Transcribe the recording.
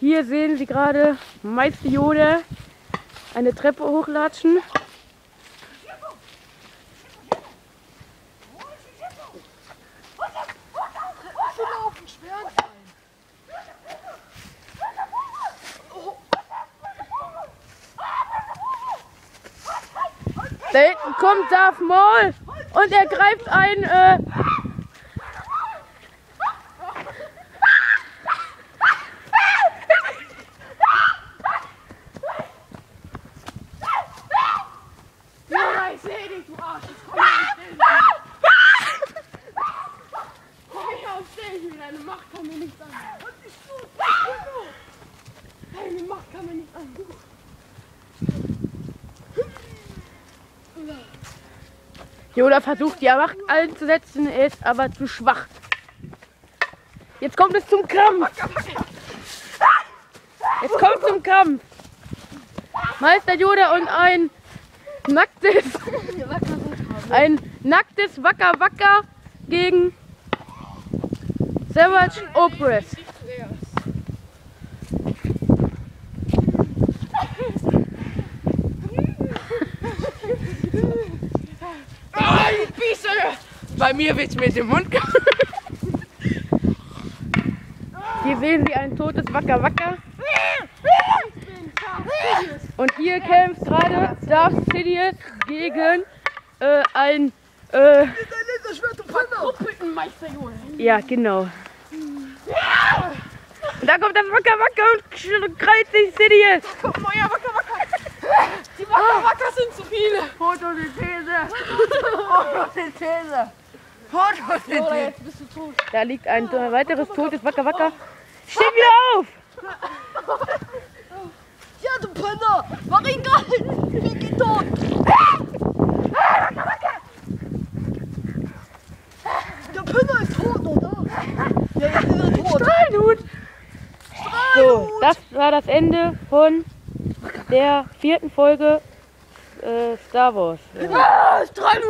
Hier sehen Sie gerade Meister Yoda eine Treppe hochlatschen. Da hinten kommt Darth Maul und er greift ein äh, Macht kann mir nichts an. Und bist du? Deine Macht kann mir nichts an. Yoda versucht die Macht einzusetzen, er ist aber zu schwach. Jetzt kommt es zum Kampf. Jetzt kommt zum Kampf. Meister Yoda und ein nacktes, ein nacktes Wacker Wacker gegen Savage Opress. Ah, die Biese! Bei mir wird's mit dem Mund Hier sehen Sie ein totes Wacker Wacker. Und hier kämpft gerade Darth Sidious gegen äh, ein äh. Ja, genau. Und da kommt das Wacker Wacker und kreuzt sich Sidious. Guck mal, ja, Wacker, Wacker. Die Wacker, Wacker sind zu viele. Photosynthese! Photosynthese! Oder Photosynthese! jetzt bist du tot. Da liegt ein weiteres totes Wacker Wacker. Steh wieder auf! Ja, du Penner! Mach ihn geil! Ich geh tot! Der Penner ist tot, oder? Ja, jetzt ist er tot! Strahlhut! So, das war das Ende von der vierten Folge äh, Star Wars. Strahlhut!